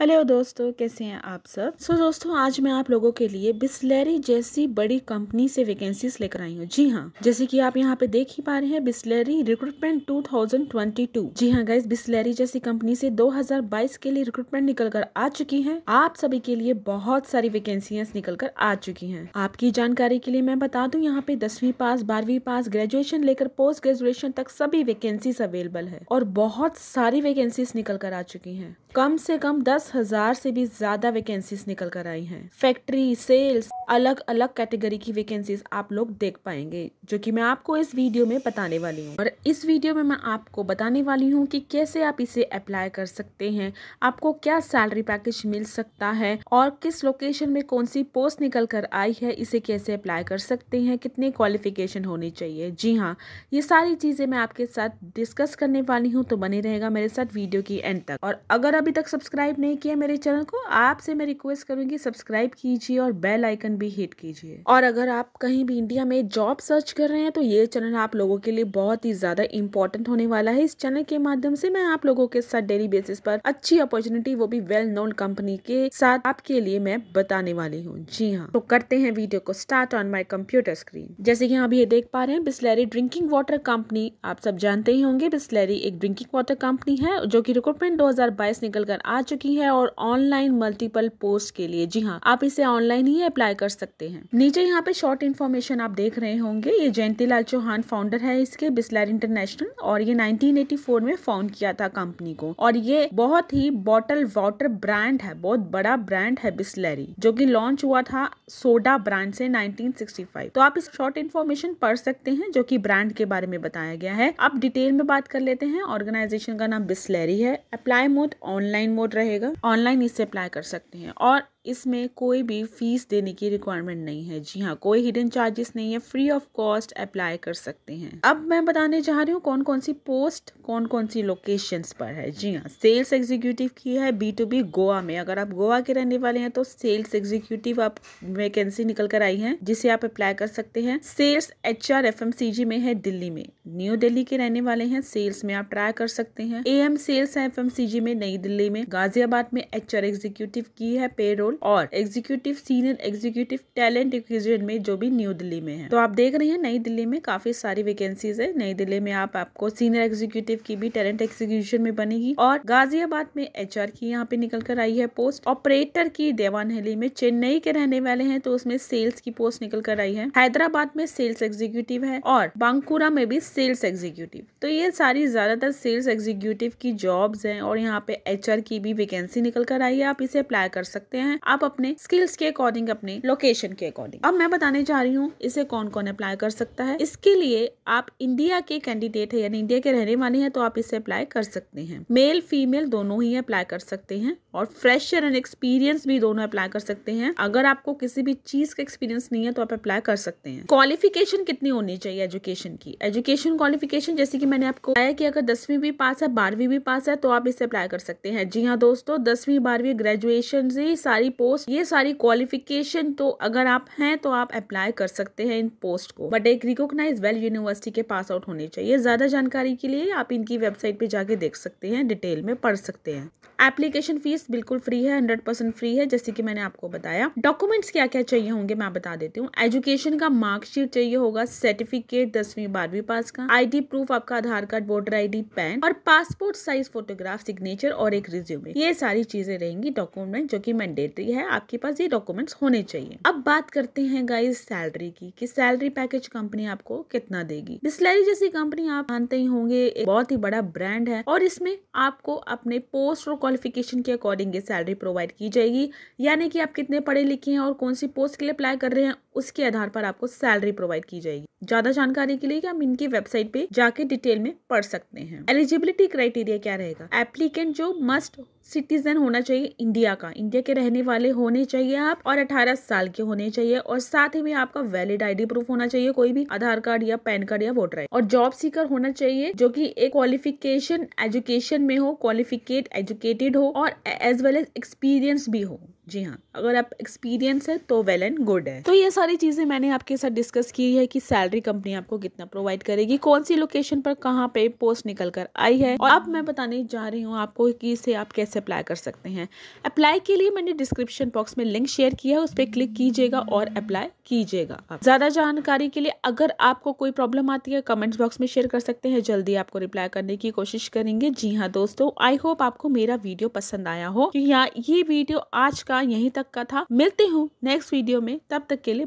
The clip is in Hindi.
हेलो दोस्तों कैसे हैं आप सब? सो so, दोस्तों आज मैं आप लोगों के लिए बिस्लेरी जैसी बड़ी कंपनी से वैकेंसीज लेकर आई हूँ। जी हाँ जैसे कि आप यहाँ पे देख ही पा रहे हैं बिस्लेरी रिक्रूटमेंट 2022 जी हाँ गाइस बिस्लेरी जैसी कंपनी से 2022 के लिए रिक्रूटमेंट निकल कर आ चुकी है। आप सभी के लिए बहुत सारी वैकेंसियाँ निकल कर आ चुकी है। आपकी जानकारी के लिए मैं बता दूँ यहाँ पे दसवीं पास बारहवीं पास ग्रेजुएशन लेकर पोस्ट ग्रेजुएशन तक सभी वैकेंसीज अवेलेबल है और बहुत सारी वैकेंसीज निकल कर आ चुकी है। कम से कम दस हज़ार से भी ज़्यादा वैकेंसीज निकल कर आई हैं। फैक्ट्री सेल्स अलग अलग कैटेगरी की वैकेंसीज आप लोग देख पाएँगे, जो कि मैं आपको इस वीडियो में बताने वाली हूँ। और इस वीडियो में मैं आपको बताने वाली हूँ कि कैसे आप इसे अप्लाई कर सकते हैं, आपको क्या सैलरी पैकेज मिल सकता है, और किस लोकेशन में कौन सी पोस्ट निकल कर आई है, इसे कैसे अप्लाई कर सकते हैं, कितनी क्वालिफिकेशन होनी चाहिए। जी हाँ ये सारी चीज़ें मैं आपके साथ डिस्कस करने वाली हूँ तो बने रहेगा मेरे साथ वीडियो की एंड तक। और अगर अभी तक सब्सक्राइब नहीं किया मेरे चैनल को, आपसे मैं रिक्वेस्ट करूँगी सब्सक्राइब कीजिए और बेल आइकन भी हिट कीजिए। और अगर आप कहीं भी इंडिया में जॉब सर्च कर रहे हैं तो ये चैनल आप लोगों के लिए बहुत ही ज़्यादा इंपॉर्टेंट होने वाला है। इस चैनल के माध्यम से मैं आप लोगों के साथ डेली बेसिस पर अच्छी अपॉर्चुनिटी वो भी वेल नोन कंपनी के साथ आपके लिए मैं बताने वाली हूँ। जी हाँ। तो करते हैं वीडियो को start on my computer screen जैसे की आप ये देख पा रहे हैं, बिस्लरी ड्रिंकिंग वाटर कंपनी, आप सब जानते ही होंगे, बिस्लरी एक ड्रिंकिंग वाटर कंपनी है, जो की रिक्रूटमेंट दो हज़ार बाईस निकल कर आ चुकी है। और ऑनलाइन मल्टीपल पोस्ट के लिए। जी हाँ आप इसे ऑनलाइन ही अप्लाई कर सकते हैं। नीचे यहाँ पे शॉर्ट इन्फॉर्मेशन आप देख रहे होंगे। ये जयंती लाल चौहान फाउंडर है इसके, बिस्लैर इंटरनेशनल और ये 1984 में फाउंड किया था कंपनी को। और ये बहुत ही बॉटल वाटर ब्रांड है, बहुत बड़ा ब्रांड है बिस्लैरी, जो की लॉन्च हुआ था सोडा ब्रांड से 1965 तो आप इस शॉर्ट इन्फॉर्मेशन पढ़ सकते हैं, जो की ब्रांड के बारे में बताया गया है। अब डिटेल में बात कर लेते हैं। ऑर्गेनाइजेशन का नाम बिस्लैरी है। अप्लाई मोड ऑनलाइन मोड रहेगा। ऑनलाइन इससे अप्लाई कर सकते हैं। और इसमें कोई भी फ़ीस देने की रिक्वायरमेंट नहीं है। जी हाँ कोई हिडन चार्जेस नहीं है। फ्री ऑफ़ कॉस्ट अप्लाई कर सकते हैं। अब मैं बताने जा रही हूँ कौन कौन सी पोस्ट कौन कौन सी लोकेशन पर है। जी हाँ सेल्स एग्जीक्यूटिव की है बी टू बी गोवा में। अगर आप गोवा के रहने वाले हैं तो सेल्स एग्जीक्यूटिव आप वैकेंसी निकल कर आई है, जिसे आप अप्लाई कर सकते हैं। Sales H R F M C G में है दिल्ली में। न्यू दिल्ली के रहने वाले हैं सेल्स में आप ट्राई कर सकते हैं। A M sales F M C G में, नई दिल्ली में। गाजियाबाद में एच आर एग्जीक्यूटिव की है पेरोल और executive senior executive talent acquisition में जो भी न्यू दिल्ली में है। तो आप देख रहे हैं, नई दिल्ली में काफ़ी सारी वैकेंसीज है। नई दिल्ली में आप, आपको सीनियर एग्जीक्यूटिव की भी टैलेंट एग्जीक्यूशन में बनेगी और गाजियाबाद में एचआर की यहाँ पे निकल कर आई है पोस्ट ऑपरेटर की देवानहली में चेन्नई के रहने वाले हैं तो उसमें सेल्स की पोस्ट निकल कर आई है। हैदराबाद में सेल्स एग्जीक्यूटिव है और बांकुरा में भी सेल्स एग्जीक्यूटिव तो ये सारी ज़्यादातर सेल्स एग्जीक्यूटिव की जॉब्स हैं और यहाँ पे एचआर की भी वैकेंसी निकल कर आई है। आप इसे अप्लाई कर सकते हैं। आप अपने स्किल्स के अकॉर्डिंग अपने लोकेशन के अकॉर्डिंग अब मैं बताने जा रही हूँ, इसे कौन कौन अप्लाई कर सकता है। इसके लिए आप इंडिया के कैंडिडेट है, यानी इंडिया के रहने वाले हैं तो आप इसे अप्लाई कर सकते हैं। मेल फीमेल दोनों ही अप्लाई कर सकते हैं और फ्रेशर एंड एक्सपीरियंस भी दोनों अप्लाई कर सकते हैं। अगर आपको किसी भी चीज़ का एक्सपीरियंस नहीं है तो आप अप्लाई कर सकते हैं। क्वालिफिकेशन कितनी होनी चाहिए एजुकेशन की? एजुकेशन क्वालिफिकेशन जैसे कि मैंने आपको बताया कि अगर दसवीं भी पास है, बारहवीं भी पास है तो आप इसे अप्लाई कर सकते हैं। जी हाँ दोस्तों, दसवीं, बारहवीं ग्रेजुएशन से सारी पोस्ट ये सारी क्वालिफिकेशन तो अगर आप हैं तो आप अप्लाई कर सकते हैं इन पोस्ट को। बट एक रिकोगनाइज वेल यूनिवर्सिटी के पास आउट होने चाहिए। ज़्यादा जानकारी के लिए आप इनकी वेबसाइट पे जाके देख सकते हैं डिटेल में पढ़ सकते हैं। एप्लीकेशन फ़ीस बिल्कुल फ्री है हंड्रेड परसेंट फ्री है, जैसे कि मैंने आपको बताया। डॉक्यूमेंट्स क्या क्या चाहिए होंगे, मैं बता देती हूँ। एजुकेशन का मार्कशीट चाहिए होगा सर्टिफिकेट दसवीं, बारहवीं पास का। आईडी प्रूफ आपका Aadhaar card voter ID PAN और पासपोर्ट साइज़ फोटोग्राफ सिग्नेचर और एक रिज्यूमे ये सारी चीज़ें रहेंगी डॉक्यूमेंट जो की मैंडेटरी है, आपके पास ये डॉक्यूमेंट्स होने चाहिए। अब बात करते हैं गाइज़ सैलरी की, कि सैलरी पैकेज कंपनी आपको कितना देगी। बिस्लरी जैसी कंपनी आप मानते ही होंगे, एक बहुत ही बड़ा ब्रांड है और इसमें आपको अपने पोस्ट और क्वालिफिकेशन के अकॉर्डिंग ये सैलरी प्रोवाइड की जाएगी। यानी कि आप कितने पढ़े लिखे हैं और कौन सी पोस्ट के लिए अप्लाई कर रहे हैं उसके आधार पर आपको सैलरी प्रोवाइड की जाएगी। ज़्यादा जानकारी के लिए हम इनकी वेबसाइट पे जाके डिटेल में पढ़ सकते हैं। एलिजिबिलिटी क्राइटेरिया क्या रहेगा? एप्लीकेंट जो मस्ट सिटीजन होना चाहिए इंडिया का। इंडिया के रहने वाले होने चाहिए आप और 18 साल के होने चाहिए और साथ ही में आपका वैलिड आईडी प्रूफ होना चाहिए, कोई भी आधार कार्ड या पैन कार्ड या वोटर आई और जॉब सीकर होना चाहिए जो कि एक क्वालिफिकेशन एजुकेशन में हो क्वालिफिकेट एजुकेटेड हो और एज वेल एज एक्सपीरियंस भी हो। जी हाँ अगर आप एक्सपीरियंस है तो वेल एंड गुड है। तो ये सारी चीज़ें मैंने आपके साथ डिस्कस की है कि सैलरी कंपनी आपको कितना प्रोवाइड करेगी, कौन सी लोकेशन पर कहाँ पे पोस्ट निकल कर आई है और अब मैं बताने जा रही हूँ आपको कि इसे आप कैसे अप्लाई कर सकते हैं। अप्लाई के लिए मैंने डिस्क्रिप्शन बॉक्स में लिंक शेयर किया है, उस पर क्लिक कीजिएगा और अप्लाई कीजिएगा ज़्यादा जानकारी के लिए अगर आपको कोई प्रॉब्लम आती है कमेंट्स बॉक्स में शेयर कर सकते हैं, जल्दी आपको रिप्लाई करने की कोशिश करेंगे। जी हाँ दोस्तों आई होप आपको मेरा वीडियो पसंद आया हो। यहाँ ये वीडियो आज यहीं तक का था। मिलती हूँ नेक्स्ट वीडियो में। तब तक के लिए